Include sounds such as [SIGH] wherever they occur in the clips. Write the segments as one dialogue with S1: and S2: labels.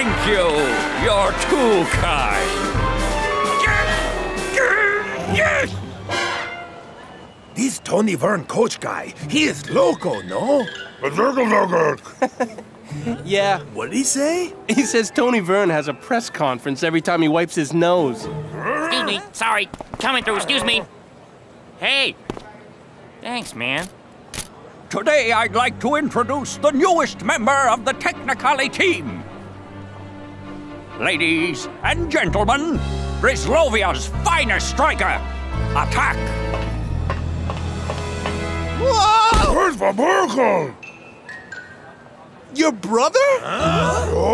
S1: Thank you. You're too kind. Yes!
S2: This Toni Vern coach guy, he is loco, no? [LAUGHS] [LAUGHS]
S3: Yeah,
S4: What did he say?
S3: he says Toni Vern has a press conference every time he wipes his nose.
S5: Excuse me. Sorry. Coming through. Excuse me. Hey. Thanks, man.
S1: Today I'd like to introduce the newest member of the Technicali team. Ladies and gentlemen, Brislovia's finest striker, Attak! Whoa!
S2: Where's my Burkle?
S4: Your brother?
S2: Oh!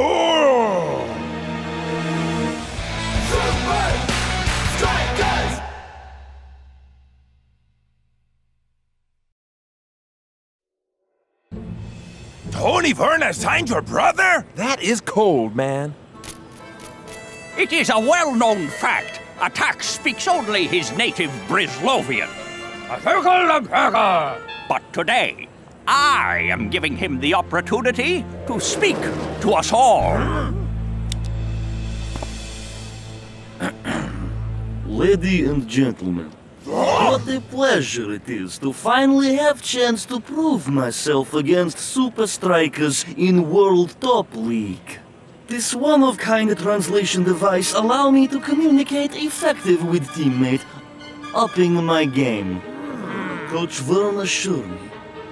S2: Toni Vern has signed your brother?
S4: That is cold, man.
S1: It is a well-known fact. Attak speaks only his native Brislovian. But today, I am giving him the opportunity to speak to us all. [CLEARS THROAT]
S6: Lady and gentlemen, what a pleasure it is to finally have chance to prove myself against Supa Strikas in World Top League. This one-of-kind translation device allow me to communicate effective with teammate, upping my game. Coach Vern assure me,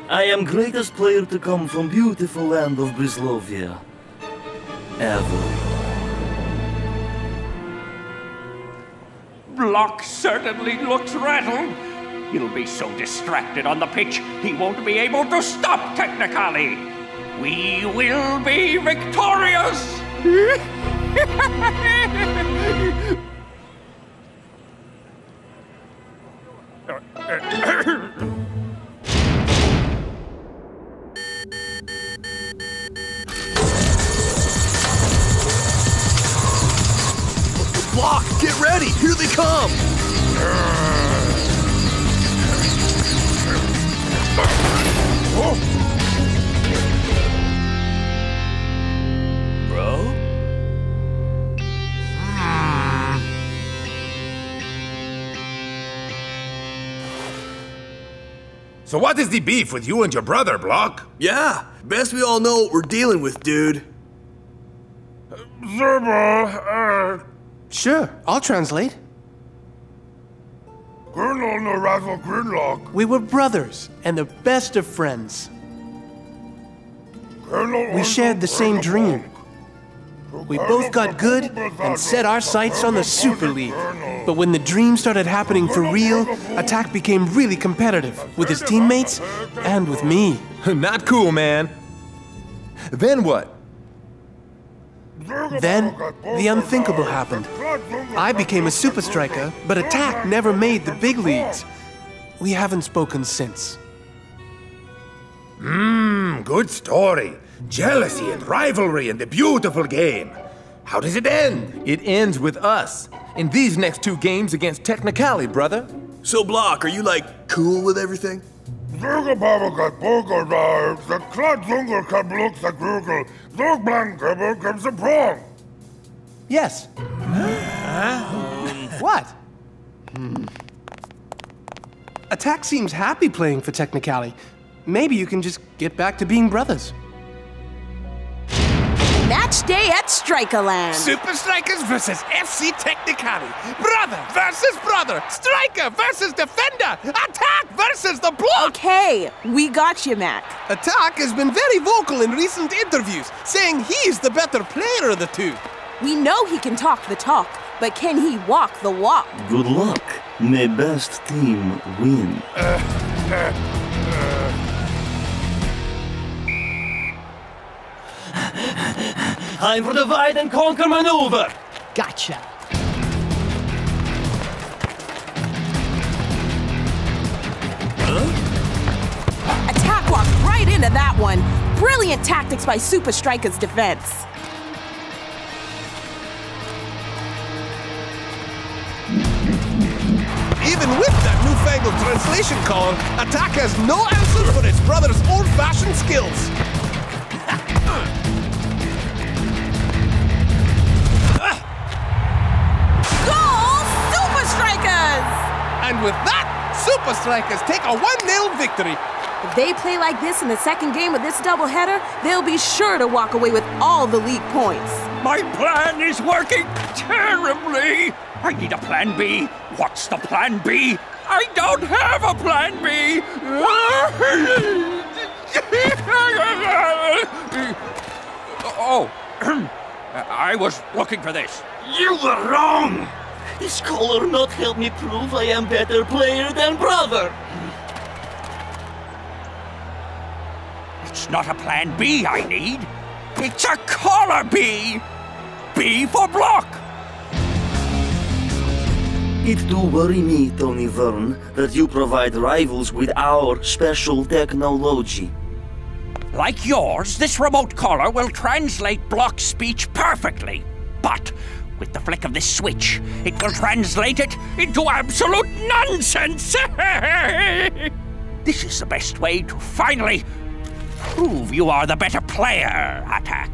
S6: I am greatest player to come from beautiful land of Brislovia. Ever.
S1: Blok certainly looks rattled. He'll be so distracted on the pitch, he won't be able to stop Technicali. We will be victorious! [LAUGHS]
S2: So what is the beef with you and your brother, Blok?
S4: Yeah, best we all know what we're dealing with, dude.
S2: Zerba, uh,
S3: Sure, I'll translate.
S2: Colonel Razzle Gridlock,
S3: We were brothers and the best of friends.
S2: Colonel
S3: We shared the same dream. We both got good and set our sights on the Super League. But when the dream started happening for real, Attak became really competitive with his teammates and with me. [LAUGHS]
S4: Not cool, man. Then what?
S3: Then, the unthinkable happened. I became a Supa Strika, but Attak never made the big leagues. We haven't spoken since.
S2: Mmm, good story. Jealousy and rivalry in the beautiful game. How does it end?
S4: It ends with us in these next two games against Technicali, brother. So, Blok, are you like cool with everything?
S2: Zerga Babagat Boga Dive, the Klad Zungle Kab looks at Google, Zog Blank Kebber comes a prong.
S3: Yes. what? Hmm. Attak seems happy playing for Technicali. Maybe you can just get back to being brothers.
S7: Match day at Strikerland.
S8: Supa Strikas versus FC Technicali. Brother versus brother. Striker versus defender. Attak versus the Blok.
S7: Okay, we got you, Mac.
S8: Attak has been very vocal in recent interviews, saying he's the better player of the two.
S7: We know he can talk the talk, but can he walk the walk?
S6: Good luck. May best team win. [LAUGHS] Time for the divide and conquer maneuver!
S9: Gotcha!
S7: Huh? Attak walk right into that one! Brilliant tactics by Supa Strikas' defense!
S4: Even with that newfangled translation column, Attak has no answer for its brother's old-fashioned skills! [LAUGHS] And with that, Supa Strikas take a 1-0 victory.
S7: If they play like this in the second game of this doubleheader, they'll be sure to walk away with all the league points.
S1: My plan is working terribly. I need a plan B. What's the plan B? I don't have a plan B. [LAUGHS] oh, [CLEARS THROAT] I was looking for this.
S6: You were wrong! This color not help me prove I am better player than brother.
S1: It's not a plan B I need. It's a collar B. B for Blok.
S6: It do worry me, Toni Vern, that you provide rivals with our special technology.
S1: Like yours, this remote collar will translate Blok speech perfectly. But with the flick of this switch, it will translate it into absolute nonsense. [LAUGHS] this is the best way to finally prove you are the better player, Attak.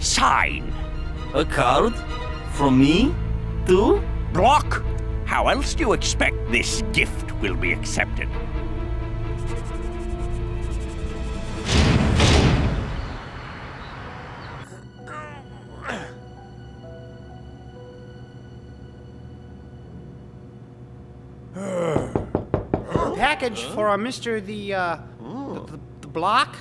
S1: Sign.
S6: A card? From me? To?
S1: Blok. How else do you expect this gift will be accepted?
S10: Package for uh, Mr. the, uh, the, the, the Blok?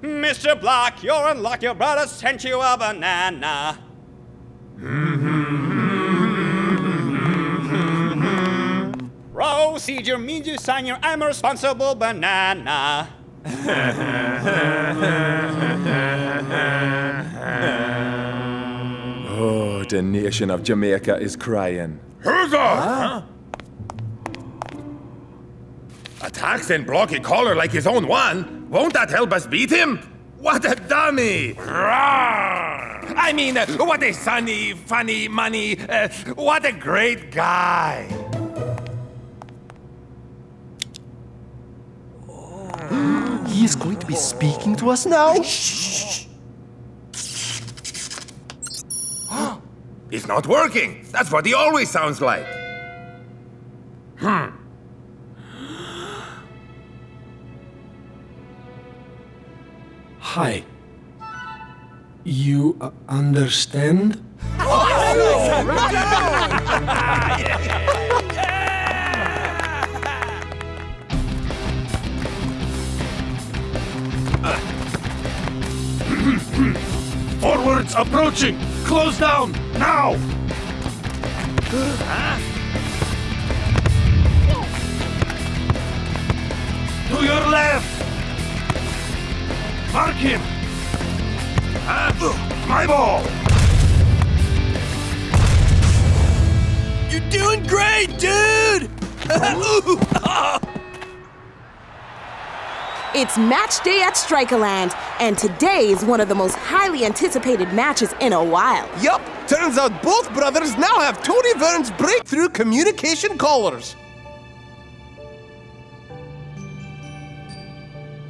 S9: Mr. Blok, you're unlocked. Your brother sent you a banana. Procedure means you sign your I'm responsible banana. [LAUGHS]
S11: The nation of Jamaica is crying.
S2: Who's that?
S4: Attacks and Blok a collar like his own one. Won't that help us beat him? What a dummy! I mean, uh, what a sunny, funny, money, uh, what a great guy!
S12: He is going to be speaking to us now?
S4: It's not working. That's what he always sounds like. Hmm.
S12: Hi. You uh, understand?
S2: Forwards approaching! Close down! Now! To your left! Mark him! Ah, My ball!
S11: You're doing great, dude! [LAUGHS] [LAUGHS]
S7: It's match day at Strikerland, and today is one of the most highly anticipated matches in a while.
S4: Yup, turns out both brothers now have Toni Vern's breakthrough communication collars.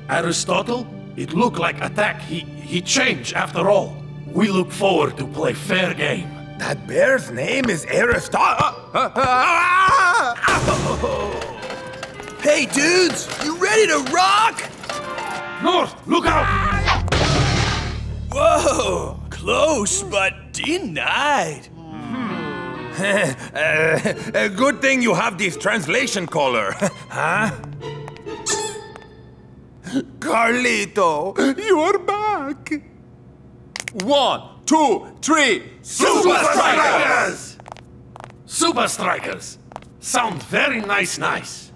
S2: Aristotle, it looked like Attak. He he changed after all. We look forward to play fair game.
S4: That bear's name is Aristotle. [LAUGHS] Ah! Ah! [LAUGHS]
S11: Hey, dudes! You ready to rock?
S2: North, look out!
S11: Whoa! Close, but denied.
S4: Uh, [LAUGHS] a good thing you have this translation collar, [LAUGHS] huh? Carlito, you are back.
S11: One, two, three,
S2: Supa Strikas! Supa Strikas! Sound very nice, nice.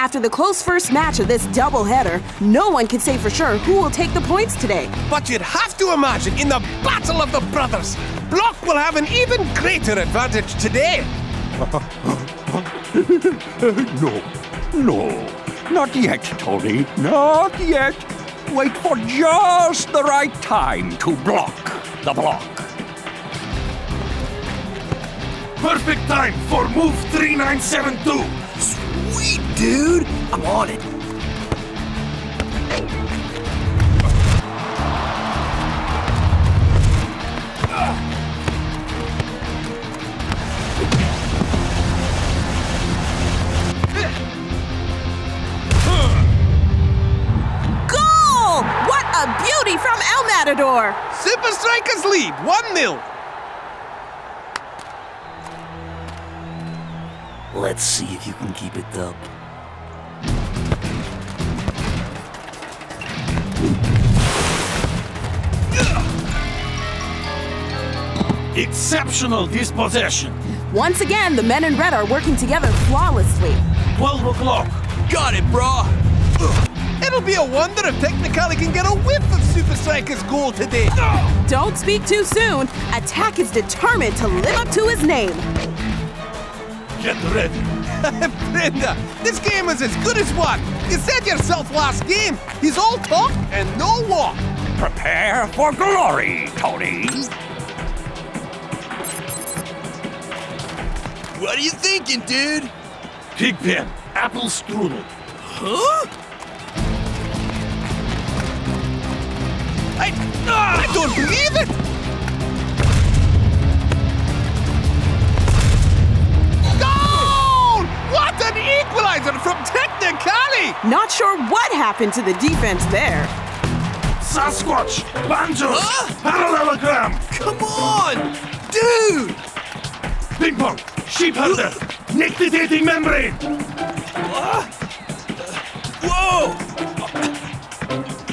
S7: After the close first match of this doubleheader, no one can say for sure who will take the points today.
S4: But you'd have to imagine in the Battle of the Brothers, Blok will have an even greater advantage today. [LAUGHS]
S2: No, no.
S1: Not yet, Toni. Not yet. Wait for just the right time to block the Blok.
S2: Perfect time for move 3972.
S11: Sweet, dude! I'm on it.
S7: Goal! What a beauty from El Matador!
S3: Supa Strikas lead 1
S6: Let's see if you can keep it up.
S2: Exceptional dispossession.
S7: Once again, the men in red are working together flawlessly.
S2: 12 o'clock.
S11: Got it, brah!
S3: It'll be a wonder if Technicali can get a whiff of Supa Strikas' goal today.
S7: Don't speak too soon. Attak is determined to live up to his name.
S2: Get ready. [LAUGHS]
S3: Brenda, this game is as good as one. You said yourself last game. He's all talk and no walk.
S1: Prepare for glory, Toni.
S11: What are you thinking, dude?
S2: Pigpen, apple strudel.
S11: Huh?
S3: I, ah! I don't believe it. Equalizer from Technicali!
S7: Not sure what happened to the defense there.
S2: Sasquatch, banjos, parallelogram,
S11: Come on! Dude!
S2: ping pong, sheep hunter, nictitating membrane.
S11: Uh, whoa!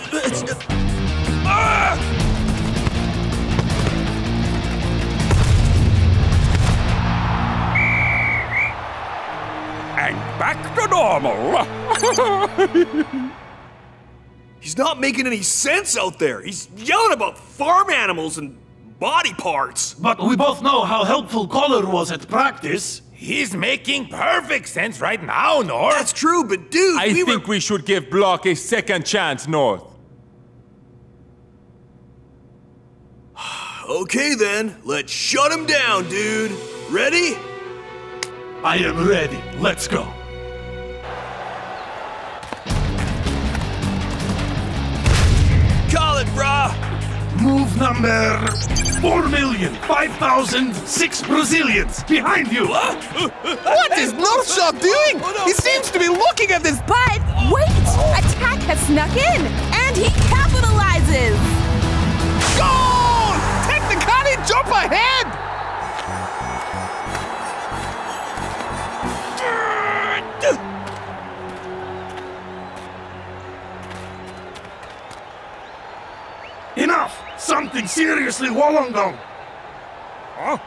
S11: Uh, uh, ah!
S1: And back to normal. [LAUGHS]
S11: He's not making any sense out there. He's yelling about farm animals and body parts.
S2: But we both know how helpful Collar was at practice.
S4: He's making perfect sense right now, North.
S11: That's true, but dude,
S13: I
S11: we
S13: think
S11: were...
S13: we should give Blok a second chance, North. [SIGHS]
S11: Okay then, let's shut him down, dude. Ready?
S2: I am ready. Let's go.
S11: Call it, brah.
S2: Move number 4,005,006 Brazilians. Behind you. Huh?
S3: What is North Shaw doing? Oh, he seems to be looking at this.
S7: But wait! Attak has snuck in, and he capitalizes!
S3: Goal! Technicali jump ahead!
S2: Something seriously Wollongong. Huh?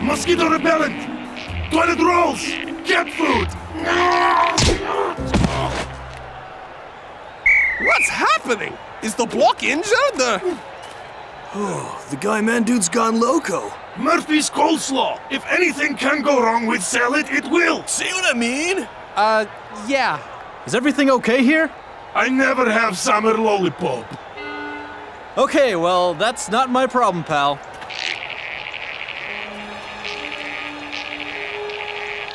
S2: Mosquito repellent! Toilet rolls! Cat food!
S3: What's happening? Is the Blok injured? The...
S11: Oh, [SIGHS] The guy man dude's gone loco.
S2: Murphy's coleslaw! If anything can go wrong with salad, it will!
S11: See what I mean?
S14: Uh, yeah. Is everything okay here?
S2: I never have summer lollipop.
S14: Okay, well, that's not my problem, pal.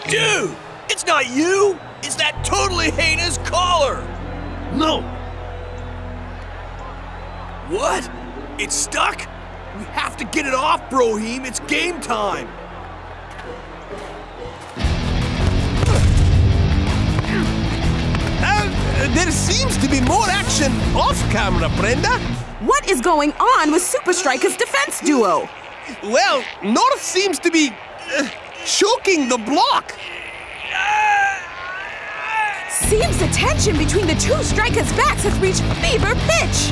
S11: Dude, it's not you. It's that totally heinous collar.
S2: No!
S11: What? It's stuck? We have to get it off, Brohim. It's game time.
S3: There seems to be more action off camera, Brenda.
S7: What is going on with Supa Strikas' defense duo?
S3: Well, North seems to be uh, choking the Blok.
S7: Seems the tension between the two strikers' backs has reached fever pitch.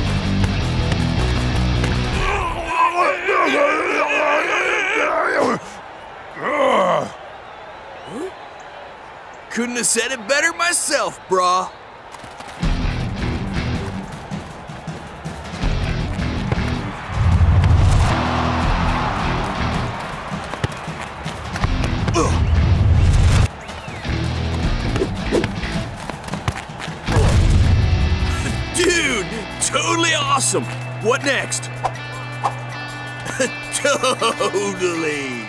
S11: Couldn't have said it better myself, brah.
S4: Awesome. What next? [LAUGHS] totally.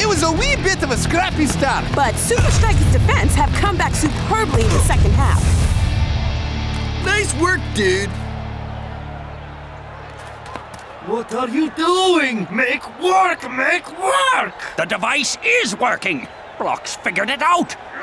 S3: It was a wee bit of a scrappy start.
S7: But Supa Strikas' defense have come back superbly in the second half.
S4: Nice work, dude.
S6: What are you doing? Make work, make work!
S1: The device is working. Blok's figured it out.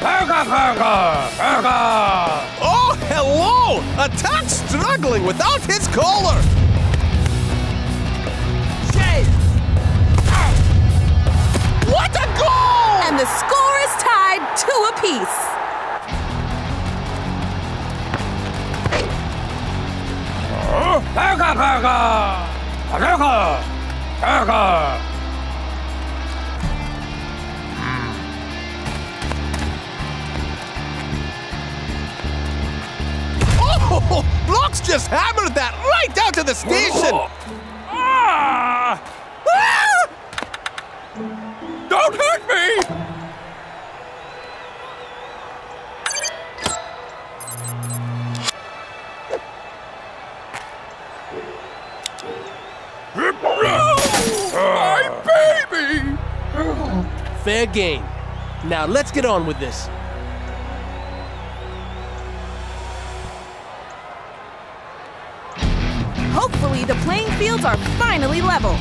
S6: sword of Ford!
S3: Oh, hello! Attak struggling without his collar! What a goal!
S7: And the score is tied two apiece.
S3: Oh, [LAUGHS] Blok's just hammered that right down to the station!
S1: Ah!
S3: Ah!
S1: Don't hurt me! My baby!
S3: Fair game. Now let's get on with this.
S7: Fields are finally level.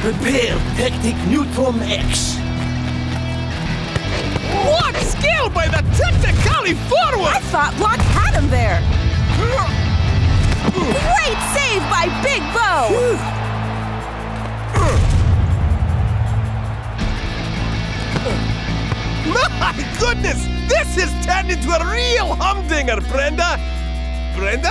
S6: Prepare Tactic Neutron X!
S3: What skill by the Technicali forward!
S7: I thought Blok had him there. Great save by Big Bo!
S3: My goodness! This has turned into a real humdinger, Brenda! Brenda?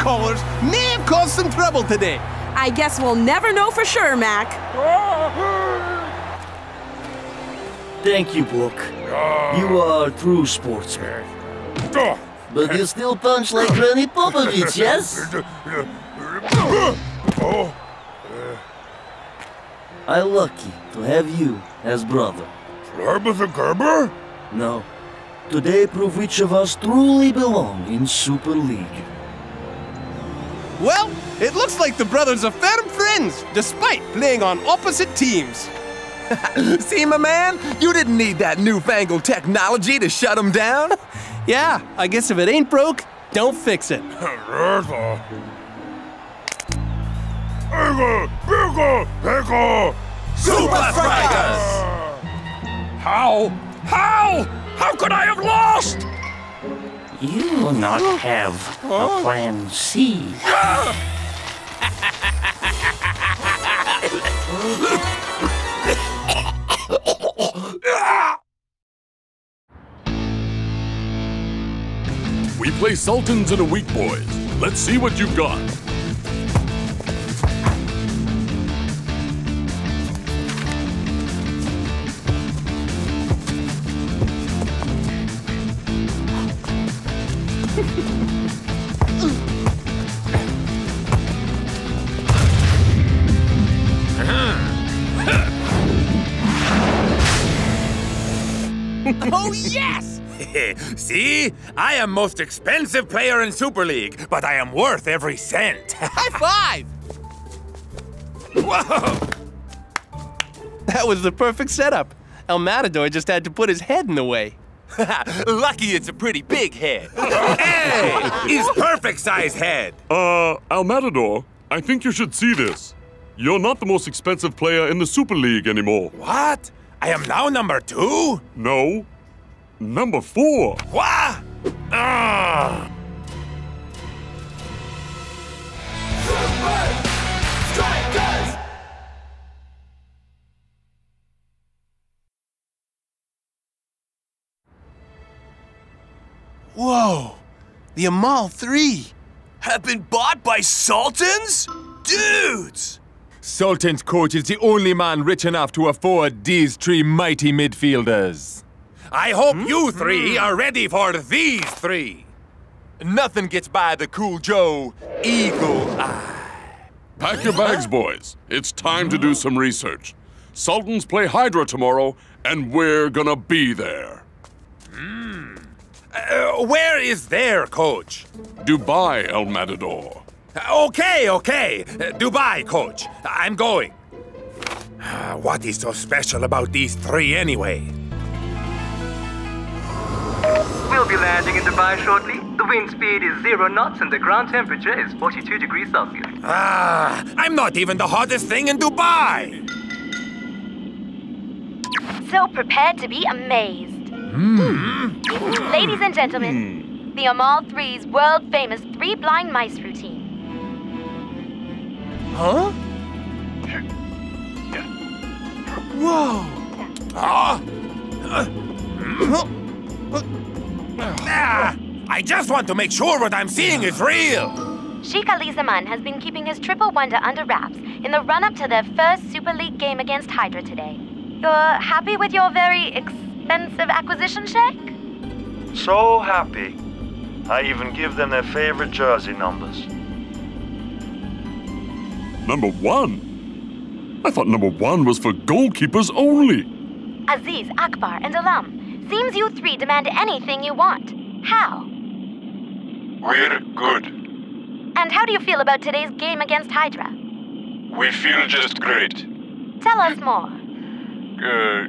S3: Callers may have caused some trouble today.
S7: I guess we'll never know for sure, Mac.
S6: Thank you, Blok. You are a true sportsman. But you still punch like Granny Popovich, yes? I'm lucky to have you as brother.
S2: Arbus and Gerber?
S6: No. Today prove which of us truly belong in Super League.
S3: Well, it looks like the brothers are firm friends, despite playing on opposite teams. [LAUGHS]
S4: See, my man, you didn't need that newfangled technology to shut them down. [LAUGHS]
S3: Yeah, I guess if it ain't broke, don't fix it.
S2: Bertha. Eagle! Beagle! Pickle!
S8: Supa Strikas!
S1: How? How? How could I have lost?
S6: You will not have a plan C. [LAUGHS]
S15: We play Sultans and a Weak Boys. Let's see what you've got.
S4: See? I am most expensive player in Super League, but I am worth every cent. [LAUGHS]
S3: High five!
S4: Whoa!
S3: That was the perfect setup. El Matador just had to put his head in the way. [LAUGHS]
S11: Lucky it's a pretty big head.
S4: hey! His perfect size head!
S15: Uh, El Matador, I think you should see this. You're not the most expensive player in the Super League anymore.
S4: What? I am now number two?
S15: No. Number four.
S4: What? Ah!
S3: Whoa! The Amal 3!
S11: Have been bought by Sultans? Dudes!
S16: Sultan's coach is the only man rich enough to afford these three mighty midfielders.
S4: I hope you three are ready for these three.
S16: Nothing gets by the cool Joe Eagle Eye.
S15: Pack your bags, boys. It's time to do some research. Sultans play Hydra tomorrow, and we're gonna be there.
S4: Uh, where is their coach?
S15: Dubai, El Matador.
S4: Okay, okay. Uh, Dubai, coach. I'm going. Ah, What is so special about these three anyway?
S17: We'll be landing in Dubai shortly. The wind speed is zero knots and the ground temperature is 42 degrees Celsius.
S4: Ah, I'm not even the hottest thing in Dubai.
S18: So prepared to be amazed. Ladies and gentlemen, the Amal 3's world famous three blind mice routine.
S3: Huh? Whoa!
S4: Ah! Ah, I just want to make sure what I'm seeing is real.
S18: Sheikh Ali Zaman has been keeping his triple wonder under wraps in the run up to their first Super League game against Hydra today. You're happy with your very expensive acquisition, Sheikh?
S19: So happy. I even give them their favorite jersey numbers.
S15: Number one? I thought number one was for goalkeepers only.
S18: Aziz, Akbar, and Alam. Seems you three demand anything you want. How?
S20: We're good.
S18: And how do you feel about today's game against Hydra?
S20: We feel just great.
S18: Tell us more.
S20: Uh,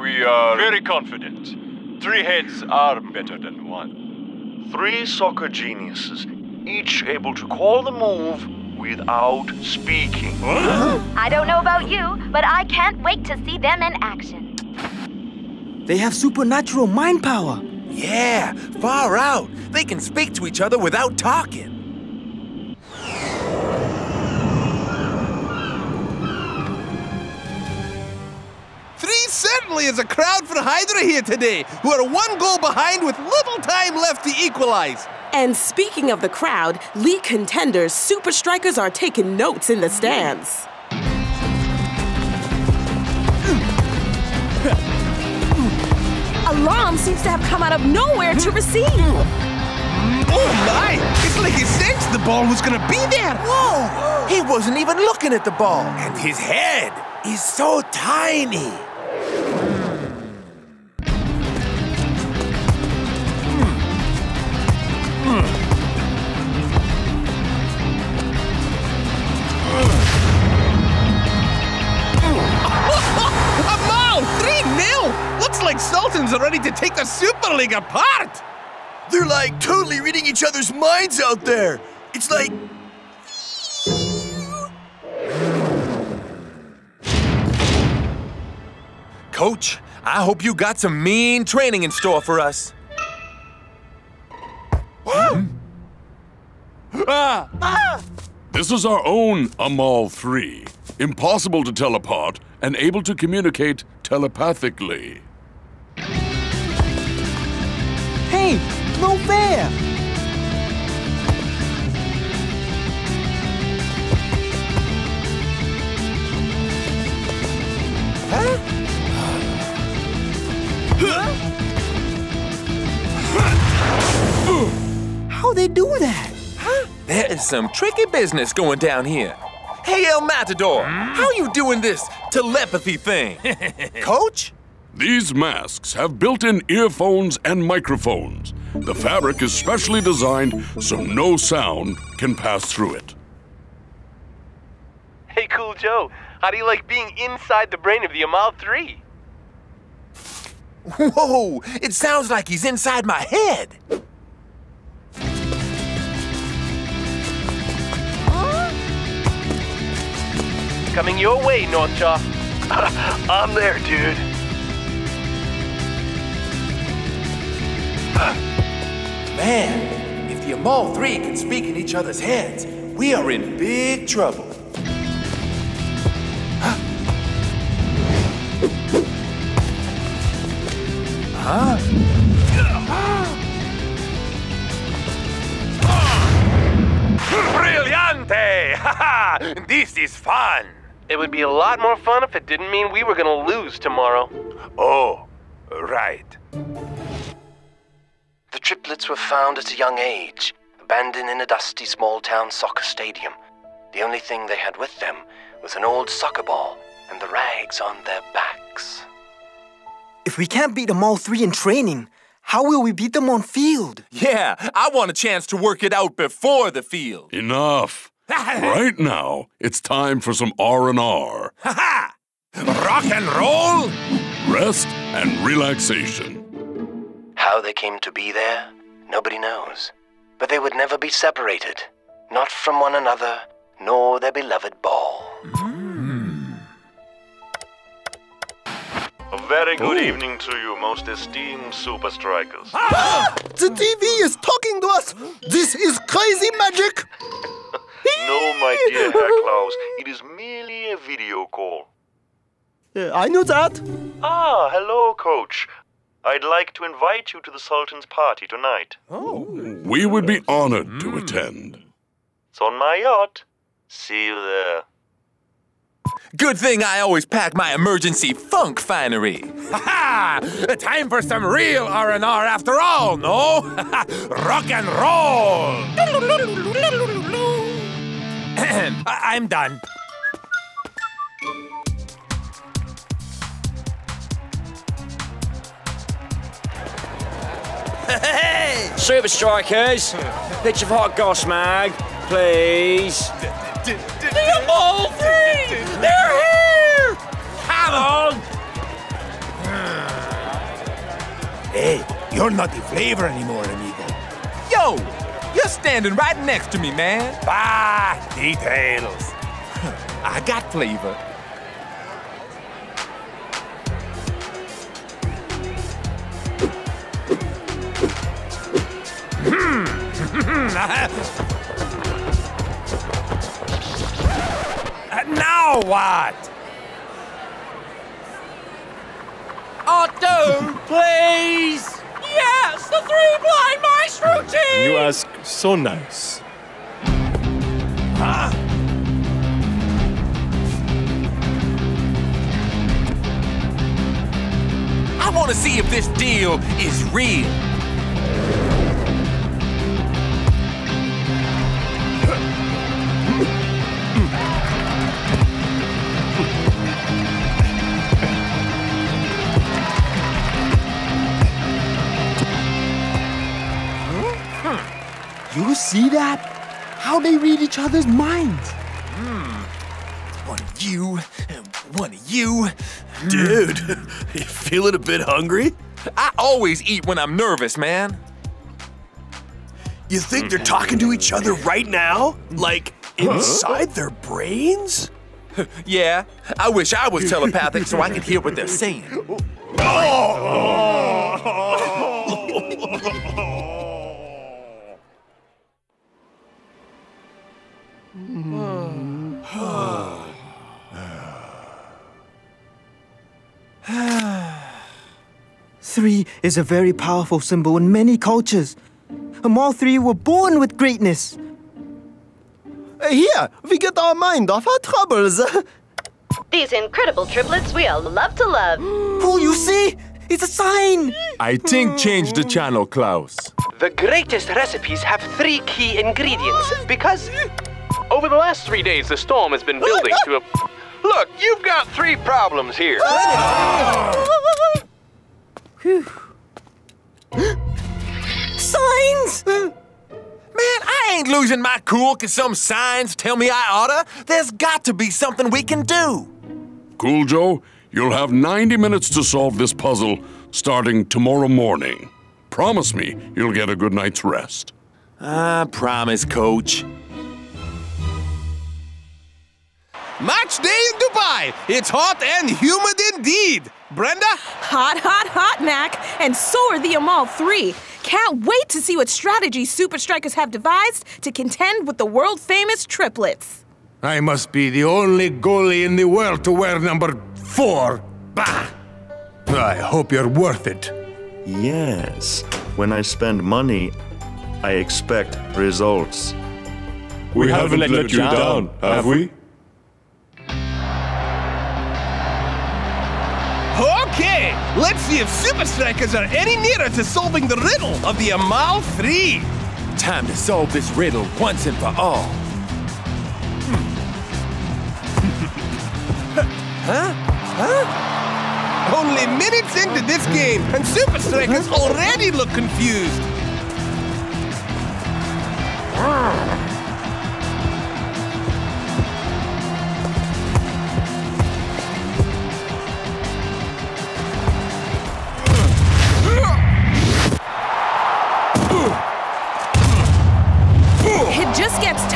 S20: we are very confident. Three heads are better than one.
S19: Three soccer geniuses, each able to call the move without speaking.
S18: I don't know about you, but I can't wait to see them in action.
S11: They have supernatural mind power. Yeah, far out. They can speak to each other without talking.
S3: Three certainly is a crowd for Hydra here today, who are one goal behind with little time left to equalize.
S7: And speaking of the crowd, league contenders, Supa Strikas are taking notes in the stands. Alam seems to have come out of nowhere to receive.
S3: Oh my! It's like he sensed the ball was gonna be there.
S11: Whoa! He wasn't even looking at the ball.
S4: And his head is so tiny.
S3: Sultans are ready to take the Super League apart!
S11: They're like totally reading each other's minds out there. It's like. Coach, I hope you got some mean training in store for us. Ah.
S15: This is our own Amal 3. Impossible to tell apart and able to communicate telepathically.
S21: Hey, no fair! Huh? huh? How they do that? Huh?
S11: There is some tricky business going down here. Hey, El Matador, hmm? how you doing this telepathy thing? [LAUGHS] Coach?
S15: These masks have built-in earphones and microphones. The fabric is specially designed so no sound can pass through it.
S22: Hey, Cool Joe, how do you like being inside the brain of the Amal 3?
S4: Whoa! It sounds like he's inside my head.
S22: Coming your way, North Northjaw. [LAUGHS]
S19: I'm there, dude.
S4: Man, if the Amal 3 can speak in each other's heads, we are in big trouble. Huh?
S22: Brillante! Haha! this is fun! It would be a lot more fun if it didn't mean we were gonna lose tomorrow.
S8: Oh, right.
S23: The triplets were found at a young age, abandoned in a dusty small town soccer stadium. The only thing they had with them was an old soccer ball and the rags on their backs.
S21: If we can't beat them all three in training, how will we beat them on field?
S4: Yeah, I want a chance to work it out before the field.
S15: Enough. [LAUGHS] right now, it's time for some R&R.
S8: Ha ha! Rock and roll?
S15: Rest and relaxation.
S23: How they came to be there, nobody knows. But they would never be separated, not from one another, nor their beloved ball.
S19: A very good evening to you, most esteemed Supa Strikas.
S21: The TV is talking to us! This is crazy magic! [LAUGHS]
S19: no, my dear Herr [LAUGHS] Klaus, it is merely a video call.
S21: Uh, I knew that.
S19: Ah, hello, Coach. I'd like to invite you to the Sultan's party tonight.
S21: Oh.
S15: We would be honored to hmm. attend.
S19: It's on my yacht. See you there.
S4: Good thing I always pack my emergency funk finery.
S8: Ha ha! Time for some real R&R after all, no? Rock and roll! [CLEARS THROAT] I- I'm done.
S5: Hey! [LAUGHS] Supa Strikas! Pitch of hot goss mag, please.
S8: The all three! They're here! Come on!
S4: Hey, you're not the flavor anymore, amigo. Yo, you're standing right next to me, man.
S8: Bah, details. [LAUGHS]
S4: I got flavor.
S8: Uh, [LAUGHS] now what?
S5: Otto, please! Yes, the three blind maestro team!
S11: You ask so nice.
S8: Huh?
S4: I want to see if this deal is real.
S21: You see that? How they read each other's minds. Hmm.
S4: One of you, and one of you. Hmm.
S11: Dude, [LAUGHS] you feeling a bit hungry?
S4: I always eat when I'm nervous, man.
S11: You think they're talking to each other right now? Like inside their brains? [LAUGHS]
S4: yeah, I wish I was telepathic so I could hear what they're saying. [LAUGHS] Oh! Hmm. [SIGHS]
S21: Three is a very powerful symbol in many cultures. And all three were born with greatness.
S24: Here, we get our mind off our troubles. [LAUGHS]
S18: These incredible triplets we all love to love.
S21: Oh, you see? It's a sign!
S20: I think change the channel, Klaus.
S25: The greatest recipes have three key ingredients because over the last three days the storm has been building to a. [LAUGHS] Look, you've got three problems here.
S21: Signs!
S4: Man, I ain't losing my cool cause some signs tell me I oughta. There's got to be something we can do.
S15: Cool Joe, you'll have 90 minutes to solve this puzzle starting tomorrow morning. Promise me you'll get a good night's rest.
S4: I promise, coach.
S12: Match day in Dubai. It's hot and humid indeed. Brenda?
S7: Hot, hot, hot, Mac. And so are the Amal 3. Can't wait to see what strategies Supa Strikas have devised to contend with the world famous triplets.
S12: I must be the only goalie in the world to wear number four. Bah! I hope you're worth it.
S6: Yes. When I spend money, I expect results.
S20: We haven't let you down, have we?
S12: Okay, let's see if Supa Strikas are any nearer to solving the riddle of the Amal 3.
S4: Time to solve this riddle once and for all. Hmm. [LAUGHS]
S12: Huh? Huh? Only minutes into this game, and Supa Strikas already look confused.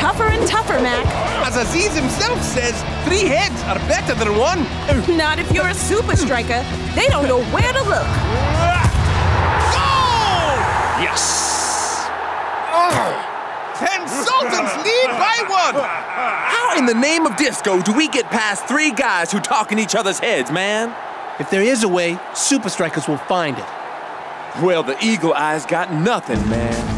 S7: Tougher and tougher, Mac.
S12: As Aziz himself says, three heads are better than one. [LAUGHS]
S7: Not if you're a Supa Strika. They don't know where to look. Goal!
S20: Yes!
S12: Oh, Ten Sultans lead by one!
S4: How in the name of disco do we get past three guys who talk in each other's heads, man?
S3: If there is a way, Supa Strikas will find it.
S4: Well, the Eagle Eye's got nothing, man.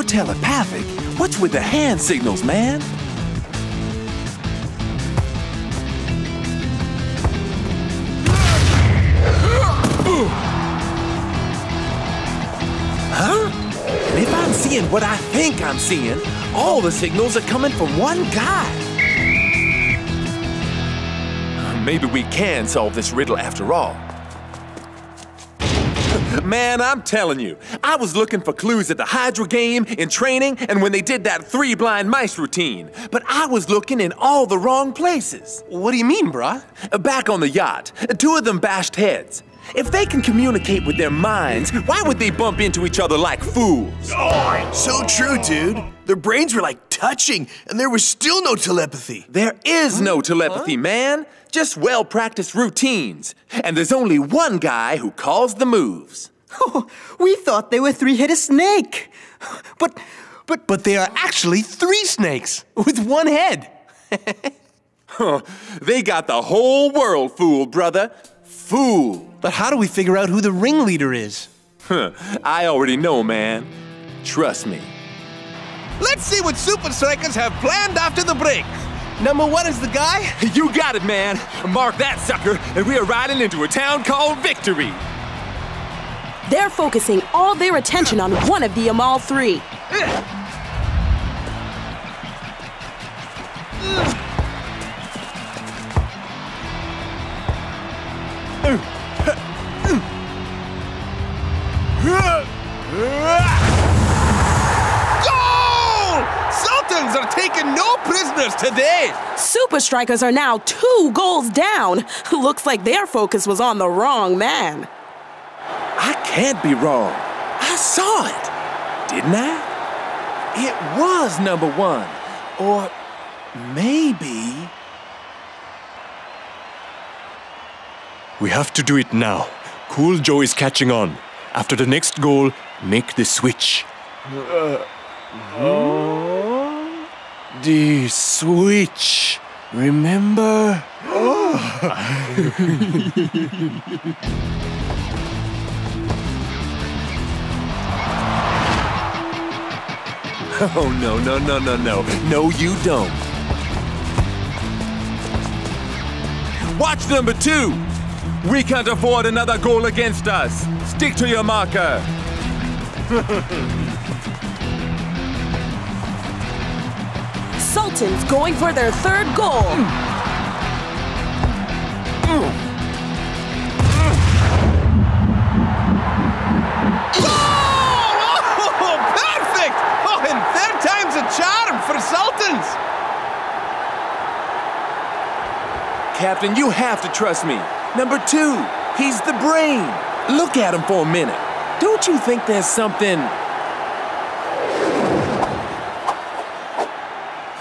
S4: You're telepathic, what's with the hand signals, man? Huh? And if I'm seeing what I think I'm seeing, all the signals are coming from one guy. Maybe we can solve this riddle after all. Man, I'm telling you, I was looking for clues at the Hydra game, in training, and when they did that three blind mice routine. But I was looking in all the wrong places.
S3: What do you mean, bruh?
S4: Back on the yacht, two of them bashed heads. If they can communicate with their minds, why would they bump into each other like fools?
S11: So true, dude. Their brains were like touching, and there was still no telepathy.
S4: There is no telepathy, man. Just well practiced routines. And there's only one guy who calls the moves.
S21: Oh, we thought they were three-headed snake. But, but,
S3: But they are actually three snakes with one head. [LAUGHS]
S4: Huh, they got the whole world fooled, brother. Fooled.
S3: But how do we figure out who the ringleader is?
S4: Huh, I already know, man. Trust me.
S12: Let's see what Supa Strikas have planned after the break.
S3: Number one is the guy? [LAUGHS]
S4: You got it, man. Mark that sucker, and we are riding into a town called Victory.
S7: They're focusing all their attention on one of the Amal 3.
S12: Taking no prisoners today.
S7: Supa Strikas are now two goals down. [LAUGHS] Looks like their focus was on the wrong man.
S4: I can't be wrong. I saw it, didn't I? It was number one. Or maybe.
S20: We have to do it now. Cool Joe is catching on. After the next goal, make the switch. Uh, hmm? The switch. Remember? [LAUGHS]
S4: Oh, no, no, no, no, no. No, you don't. Watch number two. We can't afford another goal against us. Stick to your marker. [LAUGHS]
S7: Sultans going for their third goal.
S3: Oh, perfect! Oh, and third time's a charm for Sultans!
S4: Captain, you have to trust me. Number two, he's the brain. Look at him for a minute. Don't you think there's something.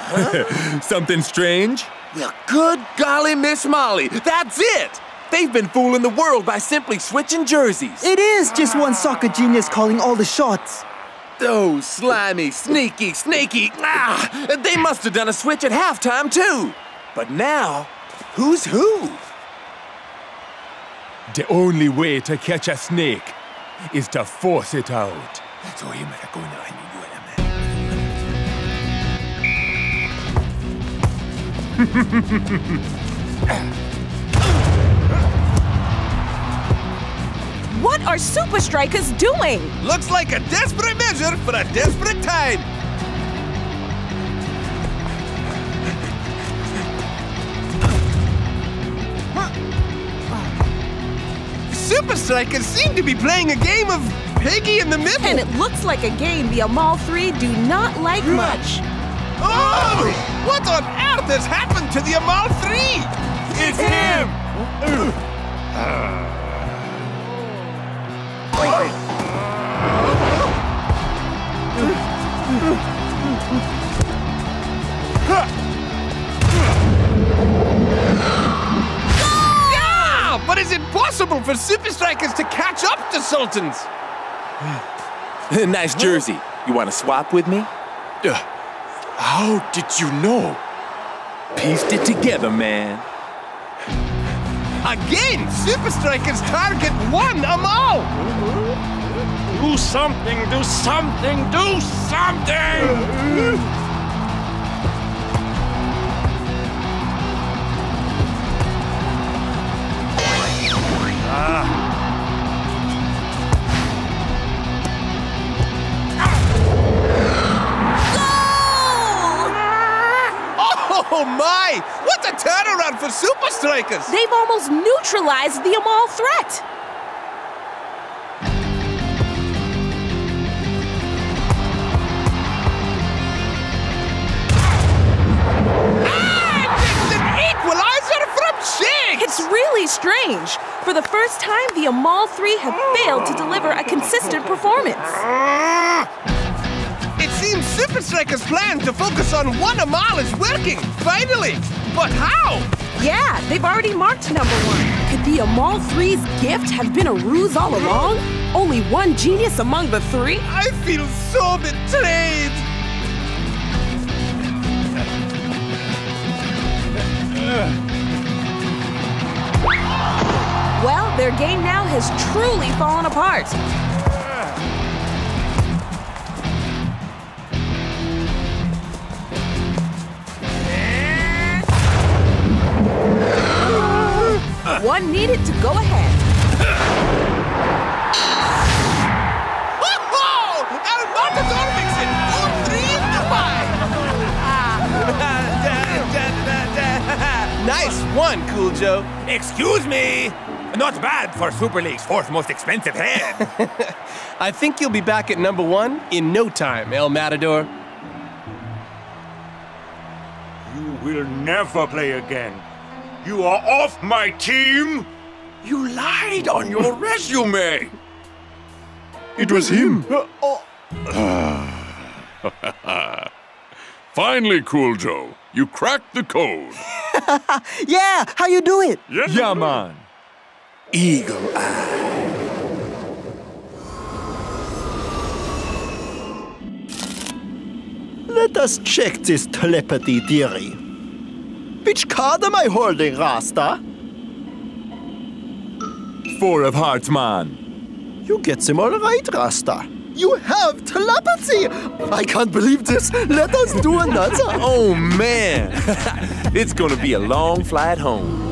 S4: [LAUGHS] something strange? Well, good golly, Miss Molly, that's it! They've been fooling the world by simply switching jerseys.
S21: It is just one soccer genius calling all the shots.
S4: Oh, slimy, sneaky, snaky. Ah, they must have done a switch at halftime, too. But now, who's who?
S8: The only way to catch a snake is to force it out. So here, man, [LAUGHS]
S7: What are Supa Strikas doing?
S3: Looks like a desperate measure for a desperate time. Supa Strikas seem to be playing a game of Piggy in the Middle.
S7: And it looks like a game the Amal 3 do not like much.
S3: Oh! What on earth has happened to the Amal 3?
S8: It's him!
S3: Yeah! But is it possible for Supa Strikas to catch up to Sultans? [LAUGHS]
S4: nice jersey. You want to swap with me?
S20: How did you know?
S4: Pieced it together, man.
S3: Again, Supa Strikas target one Amal!
S1: Do something, do something, do something! Ah.
S3: Oh my! What a turnaround for Supa Strikas!
S7: They've almost neutralized the Amal threat.
S3: Ah, it's an equalizer from Shiggs!
S7: It's really strange. For the first time, the Amal 3 have failed to deliver a consistent performance. Ah.
S3: It seems Supa Strikas' plan to focus on one Amal is working, finally! But how?
S7: Yeah, they've already marked number one. Could the Amal 3's gift have been a ruse all along? Only one genius among the three?
S3: I feel so betrayed!
S7: Well, their game now has truly fallen apart. One needed to go ahead.
S3: Oh! El Matador makes it 4 3 Nice one, Cool Joe.
S8: Excuse me! Not bad for Super League's fourth most expensive head. [LAUGHS]
S3: I think you'll be back at number one in no time, El Matador.
S1: You will never play again. You are off my team! You lied on your [LAUGHS] resume!
S20: It was him. [LAUGHS] Oh. [LAUGHS]
S15: Finally, Cool Joe, you cracked the code.
S21: yeah, how you do it?
S4: Yeah, man. Eagle Eye.
S24: Let us check this telepathy theory. Which card am I holding, Rasta?
S4: Four of hearts, man.
S24: You get them all right, Rasta. You have telepathy! I can't believe this. Let us do another. [LAUGHS]
S4: oh, man. [LAUGHS] it's gonna be a long flight home.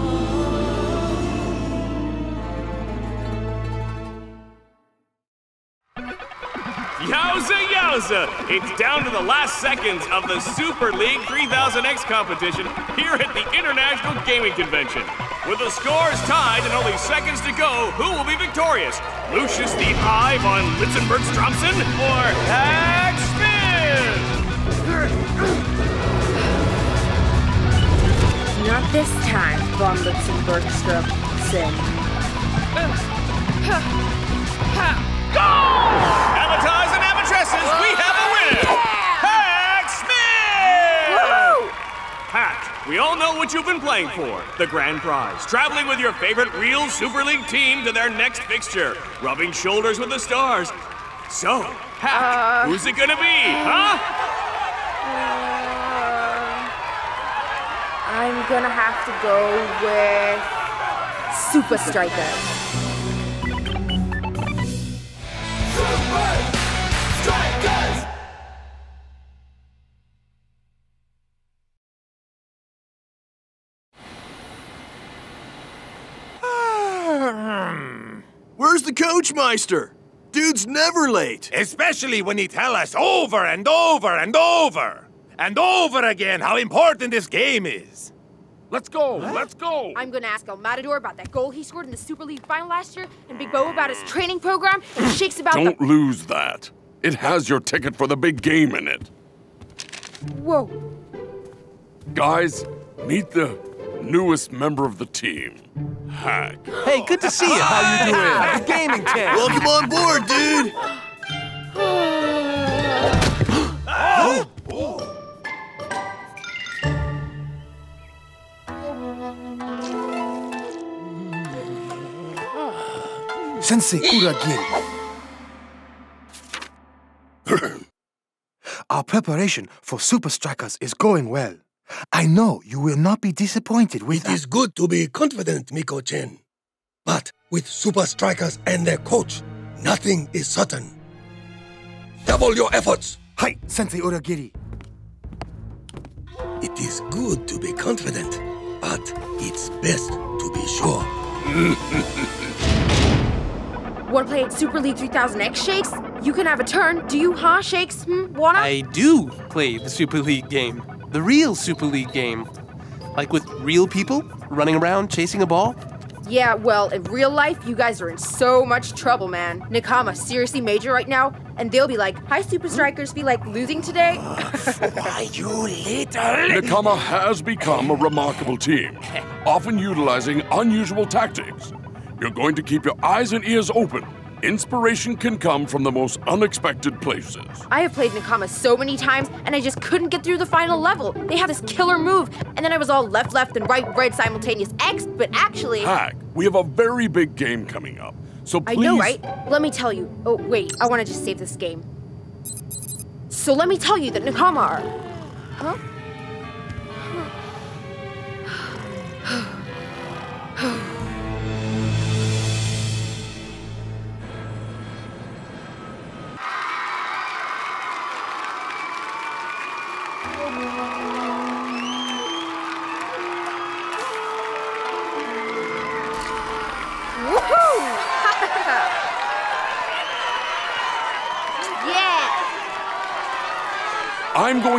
S26: Wowza! It's down to the last seconds of the Super League 3000X competition here at the International Gaming Convention. With the scores tied and only seconds to go, who will be victorious? Lucius the Eye von Litzenberg Stromson or Hack Spin?
S27: Not this time, von Lutzenberg Stromson.
S26: Go! Avatars and we have a winner! Hack Smith! Hack, we all know what you've been playing for. The grand prize. Traveling with your favorite real Super League team to their next fixture. Rubbing shoulders with the stars. So, Hack, uh. who's it gonna be, huh?
S27: Uh, I'm gonna have to go with Supa Strika.
S11: Where's the coachmeister? Dude's never late.
S8: Especially when he tell us over and over and over and over again how important this game is.
S15: Let's go, let's go.
S28: I'm gonna ask El Matador about that goal he scored in the Super League final last year, and Big Bo about his training program, and Shakes about
S15: Don't
S28: the.
S15: lose that. It has your ticket for the big game in it.
S28: Whoa.
S15: Guys, meet the newest member of the team, Hack.
S3: Hey, good to see you. How you doing? [LAUGHS]
S11: Gaming tent. Welcome on board, dude.
S29: Sensei Uragiri. [CLEARS THROAT] Our preparation for Supa Strikas is going well. I know you will not be disappointed with
S30: It is good to be confident, Miko-chan. But with Supa Strikas and their coach, nothing is certain. Double your efforts!
S29: Hi, Sensei Uragiri.
S30: It is good to be confident, but it's best to be sure. [LAUGHS]
S28: Wanna play at Super League 3000X, Shakes? You can have a turn. Do you, huh, Shakes? Hmm? Wanna?
S3: I do play the Super League game. The real Super League game. Like with real people running around chasing a ball.
S28: Yeah, well, in real life, you guys are in so much trouble, man. Nakama seriously major right now, and they'll be like, "Hi, Supa Strikas, be like losing today." [LAUGHS]
S30: Why you little?
S15: Nakama has become a remarkable team, often utilizing unusual tactics. You're going to keep your eyes and ears open. Inspiration can come from the most unexpected places.
S28: I have played Nakama so many times, and I just couldn't get through the final level. They have this killer move, and then I was all left, left, and right, red simultaneous X, but actually.
S15: Hack, we have a very big game coming up. So
S28: I know, right? Let me tell you. Oh, wait, I want to just save this game. So let me tell you that Nakama are. Huh?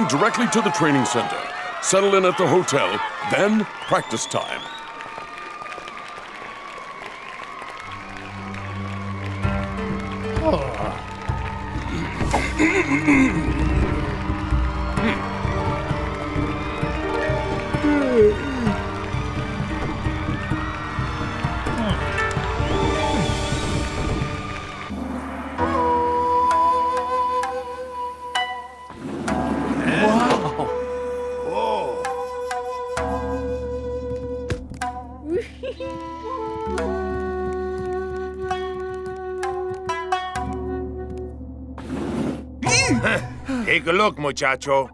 S15: Directly to the training center. Settle in at the hotel, then practice time.
S8: Take [CLEARS THROAT] a look, muchacho.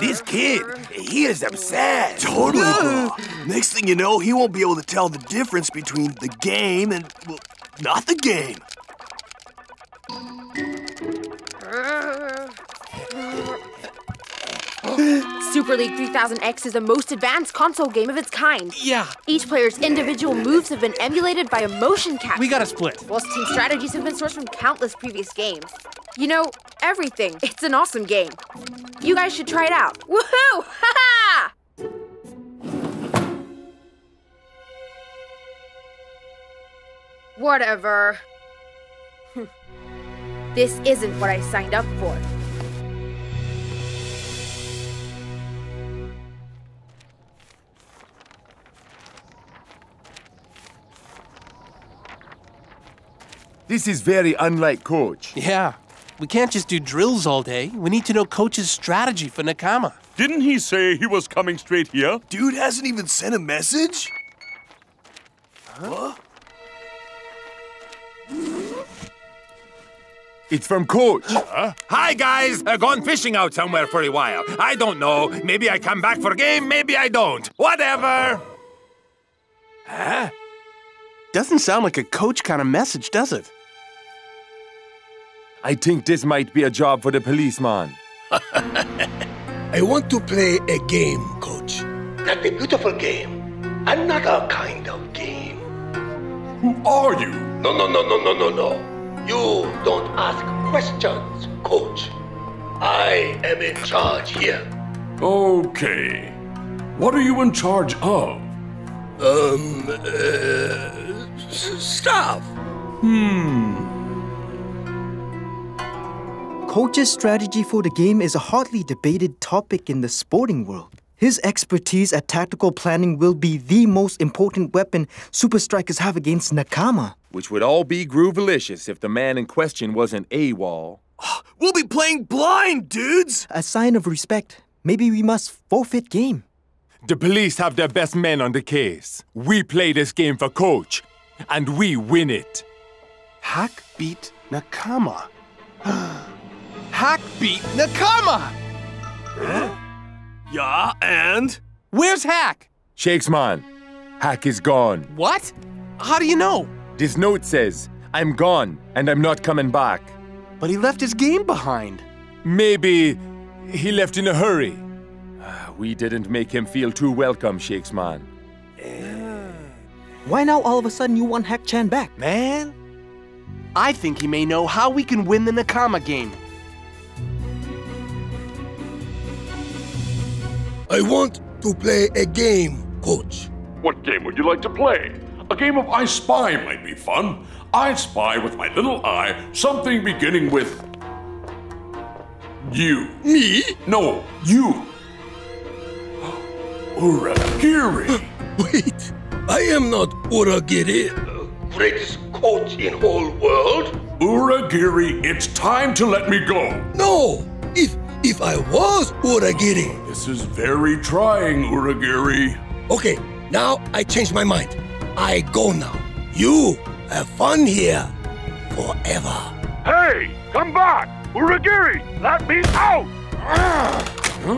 S8: This kid, he is upset.
S24: Totally, bro. Next thing you know, he won't be able to tell the difference between the game and, well, not the game. [GASPS]
S28: Super League 3000X is the most advanced console game of its kind.
S3: Yeah.
S28: Each player's individual moves have been emulated by a motion capture.
S3: We gotta split.
S28: Whilst team strategies have been sourced from countless previous games. You know, everything. It's an awesome game. You guys should try it out. Woohoo! Ha [LAUGHS] ha! Whatever. [LAUGHS] this isn't what I signed up for.
S4: This is very unlike Coach.
S3: Yeah. We can't just do drills all day. We need to know Coach's strategy for Nakama.
S15: Didn't he say he was coming straight here?
S11: Dude hasn't even sent a message? Huh?
S4: It's from Coach. [GASPS] Huh?
S8: Hi, guys. Uh, gone fishing out somewhere for a while. I don't know. Maybe I come back for game, maybe I don't. Whatever.
S3: Huh? Doesn't sound like a coach kind of message, does it?
S4: I think this might be a job for the policeman. [LAUGHS]
S30: I want to play a game, coach. Not a beautiful game. Another kind of game.
S15: Who are you?
S30: No, no, no, no, no, no, no. You don't ask questions, coach. I am in charge here.
S15: Okay. What are you in charge of?
S30: Um, uh, s- stuff.
S15: Hmm.
S21: Coach's strategy for the game is a hotly debated topic in the sporting world. His expertise at tactical planning will be the most important weapon Supa Strikas have against Nakama.
S4: Which would all be groovalicious if the man in question wasn't AWOL. [GASPS]
S11: We'll be playing blind, dudes!
S21: A sign of respect. Maybe we must forfeit game.
S4: The police have their best men on the case. We play this game for Coach, and we win it.
S3: Hack beat Nakama. [GASPS] [GASPS] Hack beat Nakama!
S11: Yeah, and?
S3: Where's Hack?
S4: Shakesman, Hack is gone.
S3: What? How do you know?
S4: This note says, I'm gone, and I'm not coming back.
S3: But he left his game behind.
S4: Maybe he left in a hurry. [SIGHS] We didn't make him feel too welcome, Shakes Shakesman.
S21: Why now all of a sudden you want Hack Chan back?
S3: Man, I think he may know how we can win the Nakama game.
S30: I want to play a game, coach.
S15: What game would you like to play? A game of I Spy might be fun. I spy with my little eye something beginning with. You.
S30: Me?
S15: No, you. [GASPS] Uragiri. [GASPS]
S30: Wait, I am not Uragiri, greatest coach in whole world.
S15: Uragiri, it's time to let me go.
S30: No, if if I was Uragiri.
S15: This is very trying, Uragiri.
S30: Okay, now I change my mind. I go now. You have fun here forever.
S15: Hey, come back! Uragiri, let me out! Ah! Huh?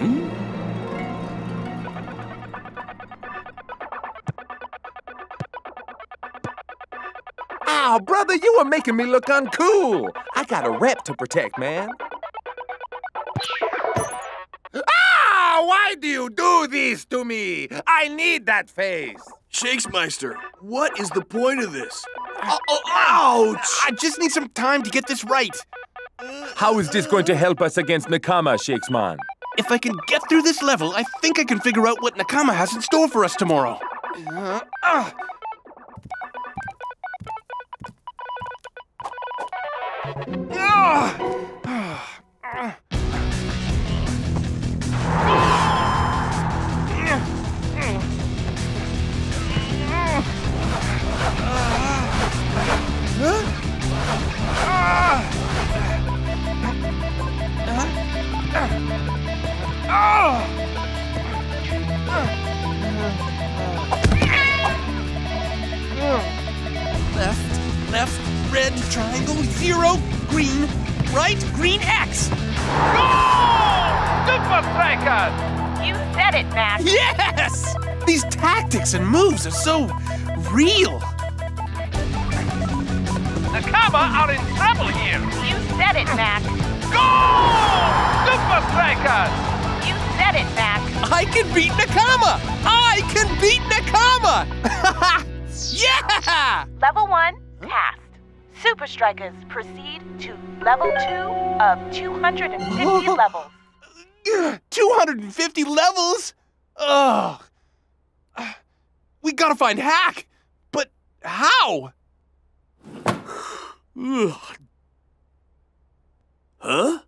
S15: Hmm?
S4: Ow, brother, you are making me look uncool. I got a rep to protect, man.
S8: Ah! Why do you do this to me? I need that face.
S11: Shakesmeister, what is the point of this?
S3: Oh, oh, ouch! I just need some time to get this right.
S4: How is this going to help us against Nakama, Shakesman?
S3: If I can get through this level, I think I can figure out what Nakama has in store for us tomorrow. Uh, uh. Left, left, red, triangle, zero, green, right, green X.
S1: Goal! Supa Strikas!
S18: You said it, Mac.
S3: Yes! These tactics and moves are so real.
S1: Nakama are in trouble here.
S18: You said it, Mac.
S1: Go! Supa Strikas!
S18: You said it, Mac.
S3: I can beat Nakama! I can beat Nakama! [LAUGHS] yeah!
S18: Level one, passed.
S7: Supa Strikas proceed to level 2 of 250 [LAUGHS] levels.
S3: 250 levels? Ugh. We gotta find Hack! But how?
S11: Huh?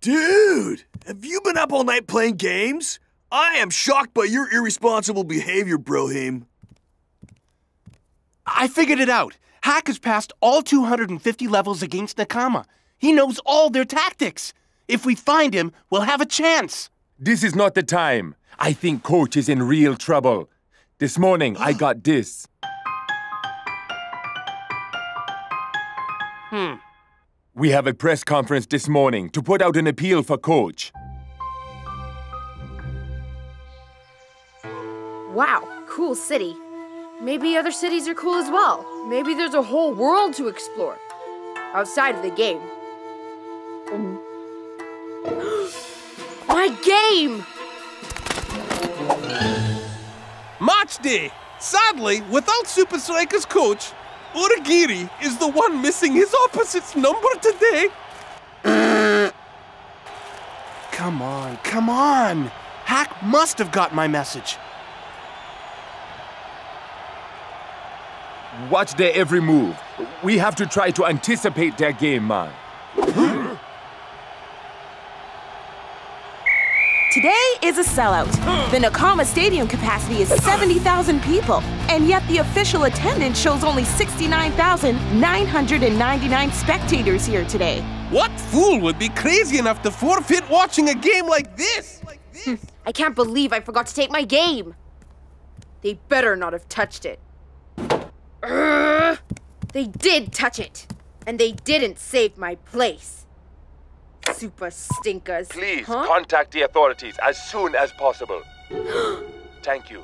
S11: Dude, have you been up all night playing games? I am shocked by your irresponsible behavior, Brohim.
S3: I figured it out. Hack has passed all 250 levels against Nakama. He knows all their tactics. If we find him, we'll have a chance.
S4: This is not the time. I think Coach is in real trouble. This morning, I [GASPS] got this.
S3: Hmm.
S4: We have a press conference this morning to put out an appeal for Coach.
S28: Wow, cool city. Maybe other cities are cool as well. Maybe there's a whole world to explore. Outside of the game. [GASPS] My game!
S3: Match day! Sadly, without Supa Strika's coach, Uragiri is the one missing his opposite's number today. come on, come on! Hack must have got my message.
S4: Watch their every move. We have to try to anticipate their game, man.
S7: Today is a sellout. The Nakama Stadium capacity is 70,000 people, and yet the official attendance shows only 69,999 spectators here today.
S3: What fool would be crazy enough to forfeit watching a game like this?
S28: I can't believe I forgot to take my game. They better not have touched it. Urgh. They did touch it, and they didn't save my place. Super stinkers.
S4: Please
S28: huh?
S4: contact the authorities as soon as possible. [GASPS] Thank you.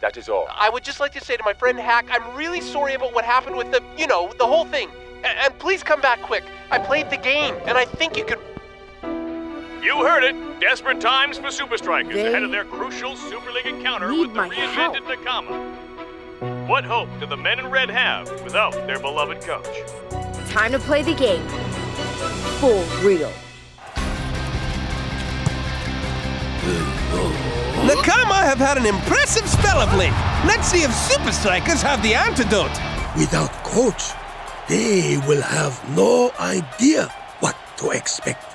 S4: That is all.
S25: I would just like to say to my friend Hack, I'm really sorry about what happened with the, you know, the whole thing. A- and please come back quick. I played the game, and I think you could.
S26: You heard it. Desperate times for Supa Strikas
S28: They
S26: ahead of their crucial Super League encounter with the
S28: my
S26: reinvented Nakama. What hope do the men in red have without their beloved coach?
S28: Time to play the game. For real.
S3: Nakama have had an impressive spell of late. Let's see if Supa Strikas have the antidote.
S30: Without coach, they will have no idea what to expect.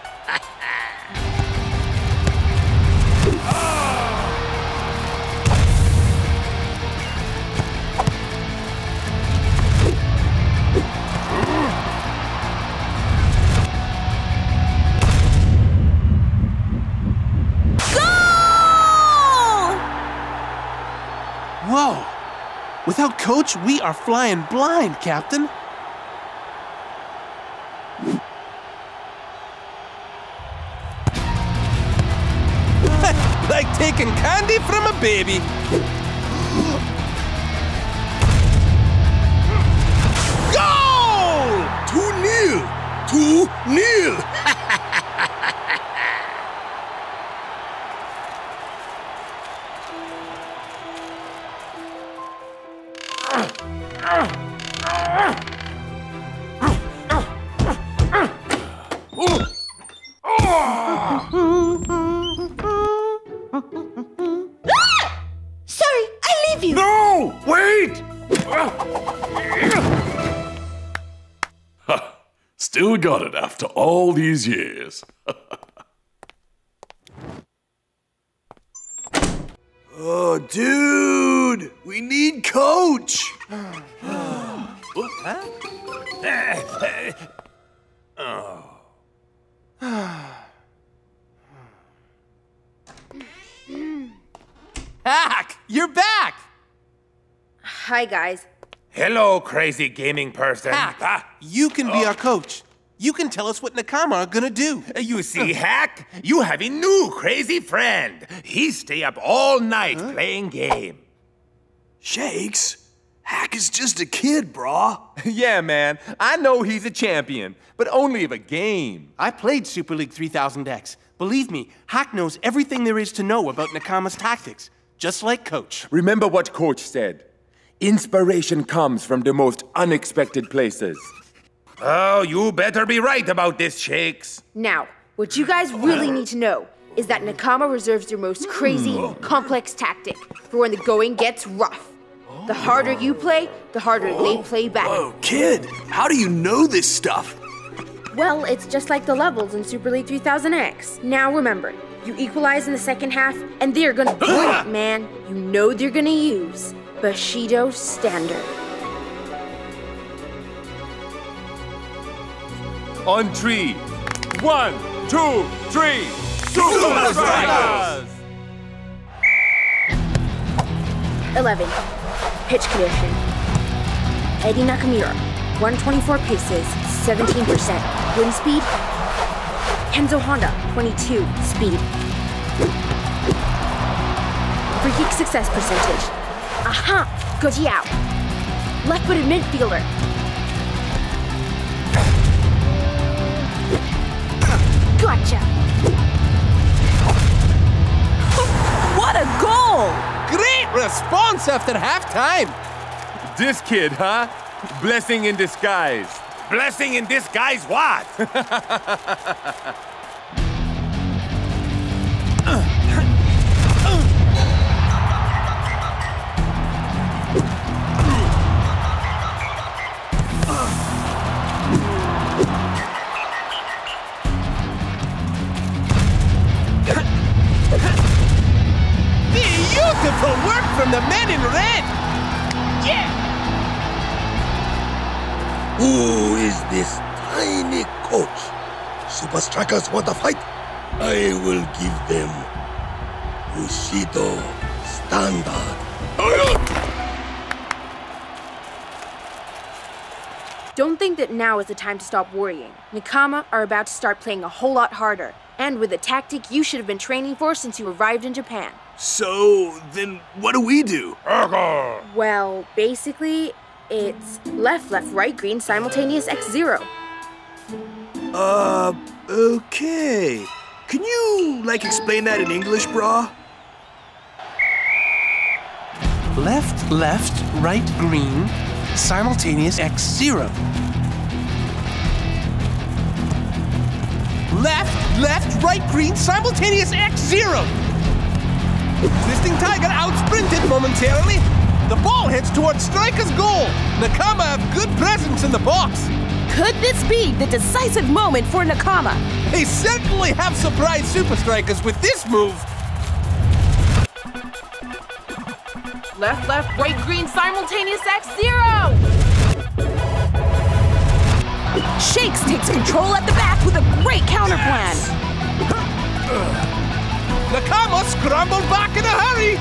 S3: Whoa! Without coach, we are flying blind, Captain. [LAUGHS] like taking candy from a baby. [GASPS] Goal!
S30: Two nil! Two nil!
S15: Still got it after all these years. [LAUGHS]
S11: Oh, dude! We need coach!
S3: Hack, you're back.
S28: Hi, guys.
S8: Hello, crazy gaming person.
S3: Hack,
S8: Ah,
S3: you can be our coach. You can tell us what Nakama are gonna do.
S8: you see, Hack, you have a new crazy friend. He stay up all night playing game.
S11: Shakes? Hack is just a kid, brah. [LAUGHS]
S4: yeah, man. I know he's a champion, but only of a game.
S3: I played Super League 3000X. Believe me, Hack knows everything there is to know about Nakama's tactics, just like Coach.
S4: Remember what Coach said. Inspiration comes from the most unexpected places.
S8: Oh, you better be right about this, Shakes.
S28: Now, what you guys really need to know is that Nakama reserves their most crazy, hmm. complex tactic for when the going gets rough. The harder you play, the harder they oh. play back.
S11: Whoa, kid, how do you know this stuff?
S28: Well, it's just like the levels in Super League 3000X. Now remember, you equalize in the second half, and they're gonna [GASPS] bring it, man. You know they're gonna use Bushido Standard.
S4: On three. One, two, three. Supa Strikas!
S28: 11. Pitch condition. Eddie Nakamura, 124 paces, 17%. Wind speed. Kenzo Honda, 22. Speed. Free kick success percentage. Aha! Goji out. Left footed midfielder. Gotcha!
S3: What a goal! Great response after halftime.
S4: This kid, huh? Blessing in disguise.
S8: Blessing in disguise what? [LAUGHS]
S3: Beautiful work from the men in red. Yeah.
S30: Who is this tiny coach? Supa Strikas want a fight? I will give them Bushido Standard.
S28: Don't think that now is the time to stop worrying. Nakama are about to start playing a whole lot harder, and with a tactic you should have been training for since you arrived in Japan.
S11: So, then what do we do?
S28: Well, basically, it's left, left, right, green, simultaneous X zero.
S11: Uh, okay. Can you, like, explain that in English, brah?
S3: Left, left, right, green, simultaneous X zero. Left, left, right, green, simultaneous X zero. Twisting Tiger outsprinted momentarily. The ball heads towards striker's goal. Nakama have good presence in the box.
S7: Could this be the decisive moment for Nakama?
S3: They certainly have surprised Supa Strikas with this move.
S7: Left, left, right, green, simultaneous X zero! Shakes takes control at the back with a great counter plan.
S3: Nakama scrambled back in a hurry.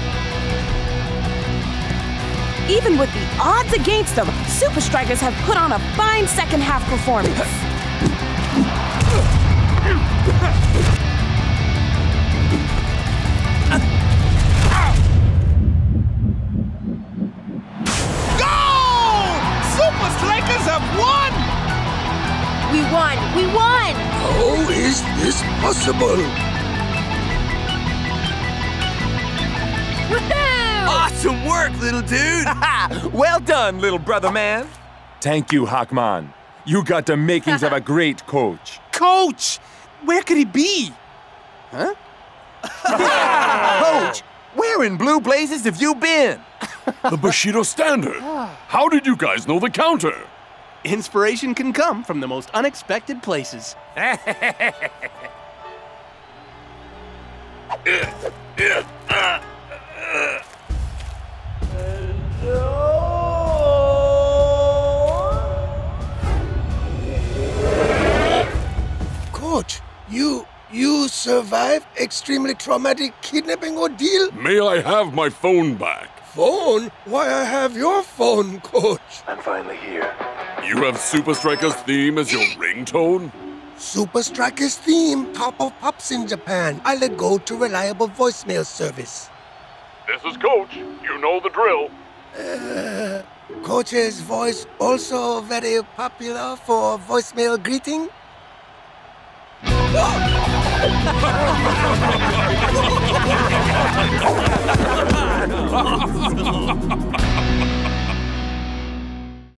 S7: Even with the odds against them, Supa Strikas have put on a fine second half performance.
S3: Goal! Supa Strikas have won!
S28: We won! We won!
S30: How is this possible?
S11: Awesome work, little dude! [LAUGHS]
S4: well done, little brother man. Thank you, Hakman. You got the makings of a [LAUGHS] great coach.
S3: Coach! Where could he be? Huh? [LAUGHS]
S4: coach, where in blue blazes have you been?
S15: the Bushido Standard. How did you guys know the counter?
S3: Inspiration can come from the most unexpected places.
S30: Coach, you you survived extremely traumatic kidnapping ordeal?
S15: May I have my phone back?
S30: Phone? Why I have your phone, coach?
S29: I'm finally here.
S15: You have Supa Strikas theme as your ringtone?
S30: Supa Strikas theme, top of pops in Japan. I let go to reliable voicemail service.
S15: This is Coach. You know the drill.
S30: Uh, coach's voice also very popular for voicemail greeting. Oh! [LAUGHS]